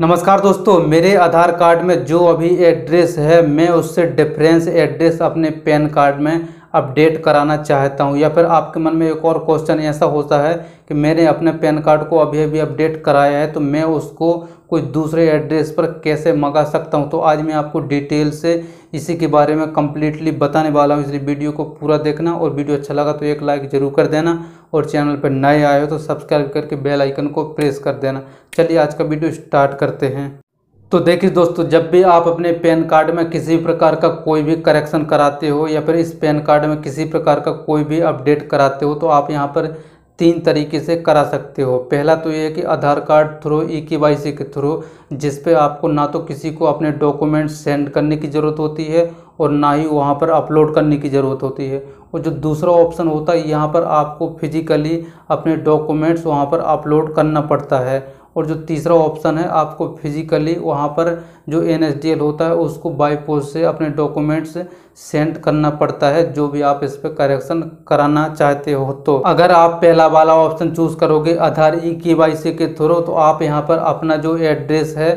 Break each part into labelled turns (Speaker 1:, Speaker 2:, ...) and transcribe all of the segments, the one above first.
Speaker 1: नमस्कार दोस्तों, मेरे आधार कार्ड में जो अभी एड्रेस है, मैं उससे डिफरेंस एड्रेस अपने पैन कार्ड में अपडेट कराना चाहता हूँ या फिर आपके मन में एक और क्वेश्चन ऐसा होता है कि मैंने अपने पैन कार्ड को अभी अभी अपडेट कराया है तो मैं उसको कोई दूसरे एड्रेस पर कैसे मंगा सकता हूँ? तो आज मैं आपको डिटेल से इसी के बारे में कम्प्लीटली बताने वाला हूँ। इसलिए वीडियो को पूरा देखना और वीडियो अच्छा लगा तो एक लाइक ज़रूर कर देना और चैनल पर नए आए हो तो सब्सक्राइब करके बेल आइकन को प्रेस कर देना। चलिए आज का वीडियो स्टार्ट करते हैं। तो देखिए दोस्तों, जब भी आप अपने पैन कार्ड में किसी प्रकार का कोई भी करेक्शन कराते हो या फिर इस पैन कार्ड में किसी प्रकार का कोई भी अपडेट कराते हो तो आप यहाँ पर तीन तरीके से करा सकते हो। पहला तो ये है कि आधार कार्ड थ्रू, ई के वाई सी के थ्रू, जिस पे आपको ना तो किसी को अपने डॉक्यूमेंट्स सेंड करने की ज़रूरत होती है और ना ही वहाँ पर अपलोड करने की ज़रूरत होती है। और जो दूसरा ऑप्शन होता है, यहाँ पर आपको फिजिकली अपने डॉक्यूमेंट्स वहाँ पर अपलोड करना पड़ता है। और जो तीसरा ऑप्शन है आपको फिजिकली वहाँ पर जो एनएसडीएल होता है उसको बाई पोस्ट से अपने डॉक्यूमेंट्स सेंड करना पड़ता है, जो भी आप इस पर करेक्शन कराना चाहते हो। तो अगर आप पहला वाला ऑप्शन चूज़ करोगे, आधार ई के वाई सी के थ्रू तो आप यहाँ पर अपना जो एड्रेस है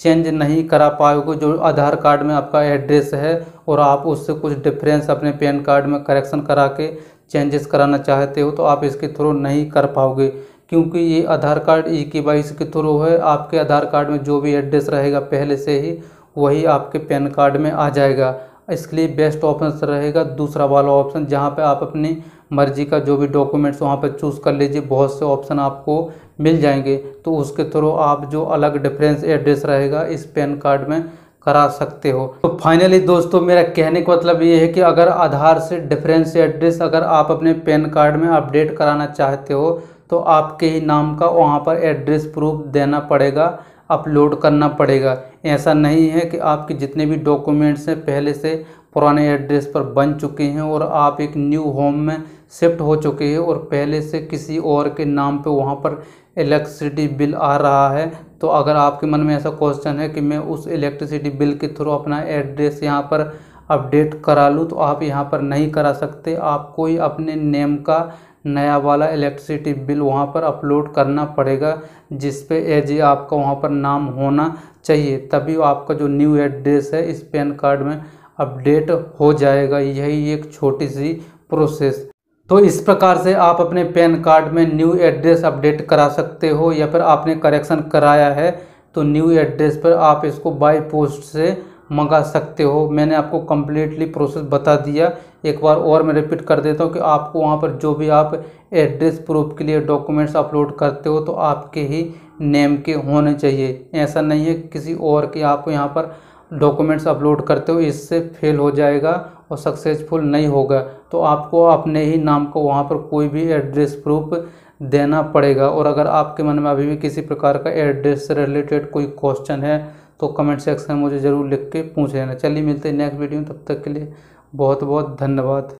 Speaker 1: चेंज नहीं करा पाओगे, जो आधार कार्ड में आपका एड्रेस है और आप उससे कुछ डिफरेंस अपने पैन कार्ड में करेक्शन करा के चेंजेस कराना चाहते हो तो आप इसके थ्रू नहीं कर पाओगे। क्योंकि ये आधार कार्ड ई के वाई के थ्रू है, आपके आधार कार्ड में जो भी एड्रेस रहेगा पहले से ही वही आपके पैन कार्ड में आ जाएगा। इसके लिए बेस्ट ऑप्शन रहेगा। दूसरा वाला ऑप्शन जहाँ पे आप अपनी मर्ज़ी का जो भी डॉक्यूमेंट्स वहाँ पर चूज़ कर लीजिए, बहुत से ऑप्शन आपको मिल जाएँगे। तो उसके थ्रू आप जो अलग डिफरेंस एड्रेस रहेगा, इस पैन कार्ड में करा सकते हो। तो फाइनली दोस्तों, मेरा कहने का मतलब ये है कि अगर आधार से डिफरेंस एड्रेस अगर आप अपने पैन कार्ड में अपडेट कराना चाहते हो तो आपके ही नाम का वहाँ पर एड्रेस प्रूफ देना पड़ेगा, अपलोड करना पड़ेगा। ऐसा नहीं है कि आपके जितने भी डॉक्यूमेंट्स हैं पहले से पुराने एड्रेस पर बन चुके हैं और आप एक न्यू होम में शिफ्ट हो चुके हैं और पहले से किसी और के नाम पे वहाँ पर इलेक्ट्रिसिटी बिल आ रहा है। तो अगर आपके मन में ऐसा क्वेश्चन है कि मैं उस इलेक्ट्रिसिटी बिल के थ्रू अपना एड्रेस यहाँ पर अपडेट करा लूँ तो आप यहाँ पर नहीं करा सकते। आपको ही अपने नेम का नया वाला इलेक्ट्रिसिटी बिल वहाँ पर अपलोड करना पड़ेगा जिस पे एज ए आपका वहाँ पर नाम होना चाहिए। तभी आपका जो न्यू एड्रेस है, इस पैन कार्ड में अपडेट हो जाएगा। यही एक छोटी सी प्रोसेस तो इस प्रकार से आप अपने पैन कार्ड में न्यू एड्रेस अपडेट करा सकते हो, या फिर आपने करेक्शन कराया है तो न्यू एड्रेस पर आप इसको बाई पोस्ट से मंगा सकते हो। मैंने आपको कम्प्लीटली प्रोसेस बता दिया। एक बार और मैं रिपीट कर देता हूँ कि आपको वहाँ पर जो भी आप एड्रेस प्रूफ के लिए डॉक्यूमेंट्स अपलोड करते हो तो आपके ही नेम के होने चाहिए। ऐसा नहीं है किसी और के आप यहाँ पर डॉक्यूमेंट्स अपलोड करते हो, इससे फेल हो जाएगा और सक्सेसफुल नहीं होगा। तो आपको अपने ही नाम को वहाँ पर कोई भी एड्रेस प्रूफ देना पड़ेगा। और अगर आपके मन में अभी भी किसी प्रकार का एड्रेस से रिलेटेड कोई क्वेश्चन है तो कमेंट सेक्शन में मुझे ज़रूर लिख के पूछ लेना। चलिए मिलते हैं नेक्स्ट वीडियो में, तब तक के लिए बहुत बहुत धन्यवाद।